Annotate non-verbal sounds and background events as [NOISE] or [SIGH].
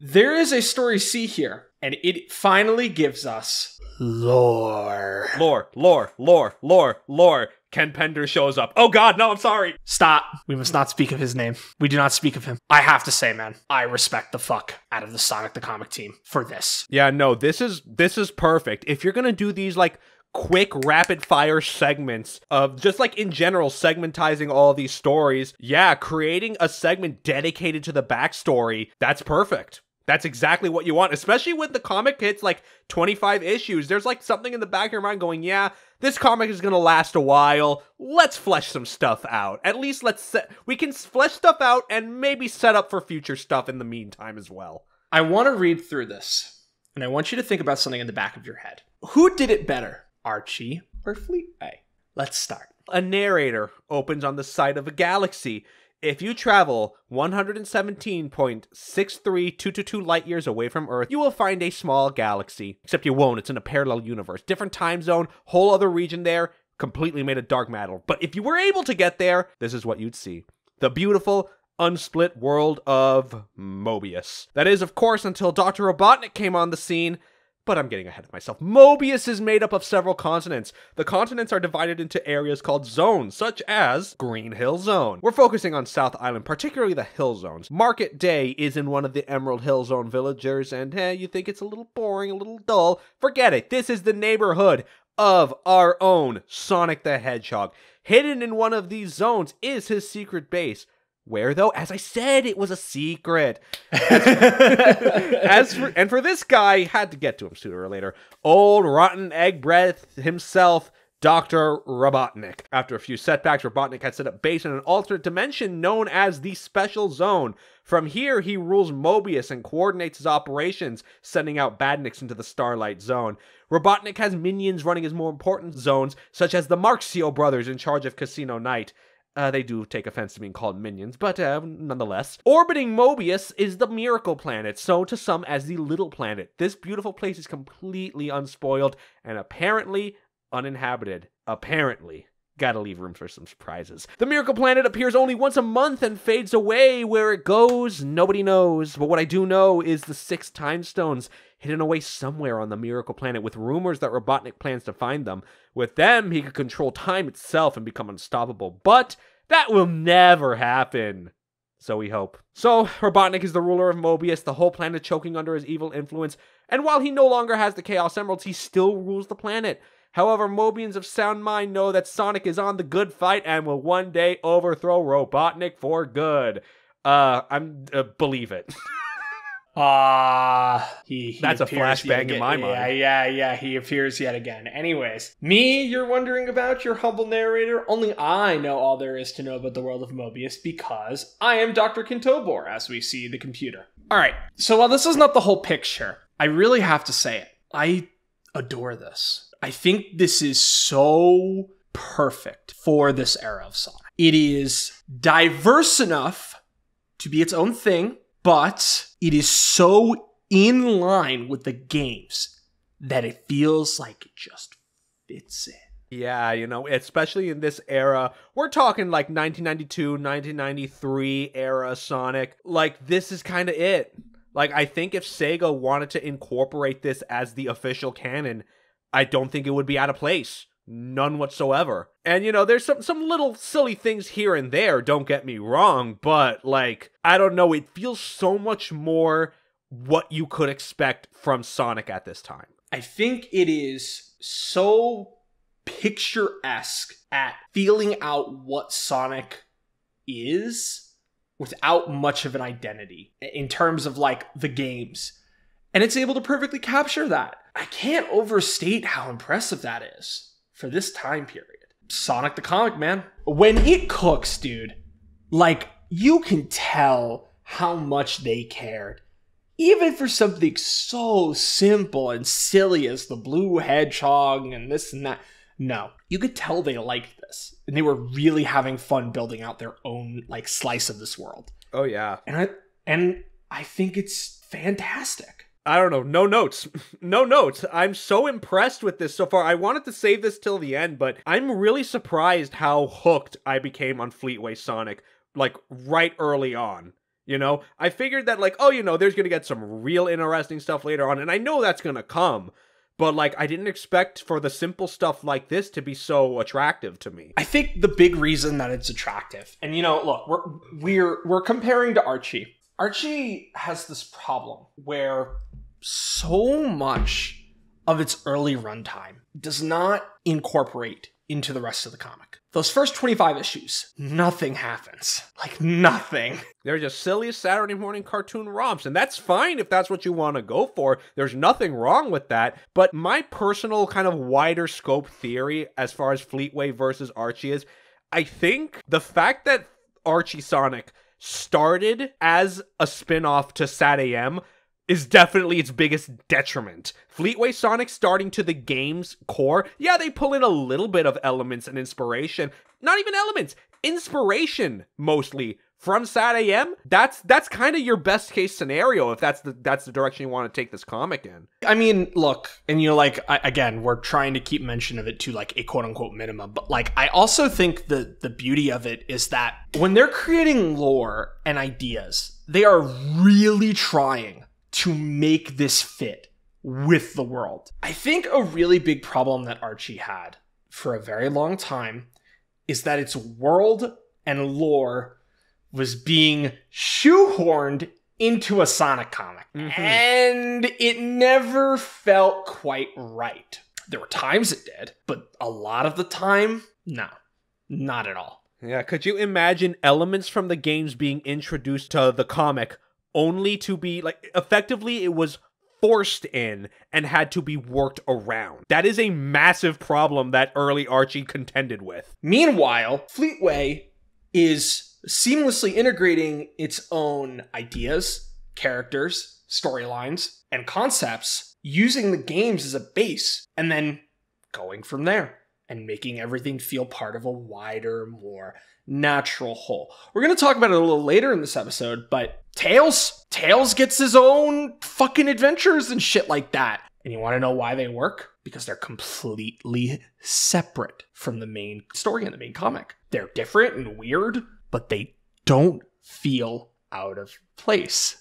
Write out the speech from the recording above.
There is a story C here, and it finally gives us lore. Lore, lore, lore, lore, lore. Ken Penders shows up. Oh god, no, I'm sorry. Stop. We must not speak of his name. We do not speak of him. I have to say, man, I respect the fuck out of the Sonic the Comic team for this. Yeah, no, this is this is perfect. If you're gonna do these like quick rapid fire segments of just like in general segmentizing all these stories, yeah, creating a segment dedicated to the backstory, that's perfect. That's exactly what you want, especially when the comic hits like 25 issues. There's like something in the back of your mind going, yeah, this comic is going to last a while. Let's flesh some stuff out. At least let's set, we can flesh stuff out and maybe set up for future stuff in the meantime as well. I want to read through this, and I want you to think about something in the back of your head. Who did it better, Archie or Fleet? Fleetway? Let's start. A narrator opens on the side of a galaxy. If you travel 117.63222 light years away from Earth, you will find a small galaxy. Except you won't, it's in a parallel universe. Different time zone, whole other region there, completely made of dark matter. But if you were able to get there, this is what you'd see. The beautiful, unsplit world of Mobius. That is, of course, until Dr. Robotnik came on the scene but I'm getting ahead of myself. Mobius is made up of several continents. The continents are divided into areas called zones, such as Green Hill Zone. We're focusing on South Island, particularly the hill zones. Market Day is in one of the Emerald Hill Zone villagers, and eh, you think it's a little boring, a little dull. Forget it. This is the neighborhood of our own Sonic the Hedgehog. Hidden in one of these zones is his secret base. Where though? As I said, it was a secret. As, for and for this guy, had to get to him sooner or later. Old rotten egg breath himself, Dr. Robotnik. After a few setbacks, Robotnik had set up base in an alternate dimension known as the Special Zone. From here, he rules Mobius and coordinates his operations, sending out badniks into the Starlight Zone. Robotnik has minions running his more important zones, such as the Marxio brothers in charge of Casino Night. Uh, they do take offense to being called minions, but uh, nonetheless. Orbiting Mobius is the Miracle Planet, so to some as the Little Planet. This beautiful place is completely unspoiled and apparently uninhabited. Apparently. Gotta leave room for some surprises. The Miracle Planet appears only once a month and fades away. Where it goes, nobody knows. But what I do know is the six time stones hidden away somewhere on the Miracle Planet with rumors that Robotnik plans to find them. With them, he could control time itself and become unstoppable. But that will never happen. So we hope. So, Robotnik is the ruler of Mobius, the whole planet choking under his evil influence, and while he no longer has the Chaos Emeralds, he still rules the planet. However, Mobians of sound mind know that Sonic is on the good fight and will one day overthrow Robotnik for good. Uh, I'm uh, believe it. [LAUGHS] Ah, uh, he, he, That's a flashbang in my yeah, mind. Yeah, yeah, yeah. He appears yet again. Anyways, me, you're wondering about your humble narrator. Only I know all there is to know about the world of Mobius because I am Dr. Kintobor, as we see the computer. All right. So while this is not the whole picture, I really have to say it. I adore this. I think this is so perfect for this era of Sonic. It is diverse enough to be its own thing but it is so in line with the games that it feels like it just fits in. Yeah, you know, especially in this era. We're talking like 1992, 1993 era Sonic. Like, this is kind of it. Like, I think if Sega wanted to incorporate this as the official canon, I don't think it would be out of place. None whatsoever. And you know, there's some some little silly things here and there, don't get me wrong, but like I don't know, it feels so much more what you could expect from Sonic at this time. I think it is so picturesque at feeling out what Sonic is without much of an identity in terms of like the games. And it's able to perfectly capture that. I can't overstate how impressive that is for this time period. Sonic the Comic, man. When it cooks, dude, like you can tell how much they cared. Even for something so simple and silly as the blue hedgehog and this and that. No, you could tell they liked this. And they were really having fun building out their own like slice of this world. Oh yeah. And I and I think it's fantastic. I don't know. No notes. [LAUGHS] No notes. I'm so impressed with this so far. I wanted to save this till the end, but I'm really surprised how hooked I became on Fleetway Sonic, like right early on. You know, I figured that, like, oh, you know, there's going to get some real interesting stuff later on, and I know that's going to come. But, like, I didn't expect for the simple stuff like this to be so attractive to me. I think the big reason that it's attractive, and you know, look, we're we're we're comparing to Archie. Archie has this problem where so much of its early runtime does not incorporate into the rest of the comic. Those first 25 issues, nothing happens. Like nothing. They're just silly Saturday morning cartoon romps, and that's fine if that's what you want to go for. There's nothing wrong with that. But my personal kind of wider scope theory as far as Fleetway versus Archie is, I think the fact that Archie Sonic started as a spin-off to Sat AM is definitely its biggest detriment. Fleetway Sonic starting to the game's core, yeah, they pull in a little bit of elements and inspiration. Not even elements, inspiration mostly from Sat AM. That's that's kind of your best case scenario if that's the that's the direction you want to take this comic in. I mean, look, and you know, like I, again, we're trying to keep mention of it to like a quote unquote minimum, but like I also think the the beauty of it is that when they're creating lore and ideas, they are really trying to make this fit with the world. I think a really big problem that Archie had for a very long time is that its world and lore was being shoehorned into a Sonic comic. Mhm. And it never felt quite right. There were times it did, but a lot of the time, no, not at all. Yeah, could you imagine elements from the games being introduced to the comic only to be like effectively it was forced in and had to be worked around. That is a massive problem that early Archie contended with. Meanwhile, Fleetway is seamlessly integrating its own ideas, characters, storylines, and concepts using the games as a base and then going from there and making everything feel part of a wider, more natural whole. We're going to talk about it a little later in this episode, but Tails, Tails gets his own fucking adventures and shit like that. And you want to know why they work? Because they're completely separate from the main story and the main comic. They're different and weird, but they don't feel out of place.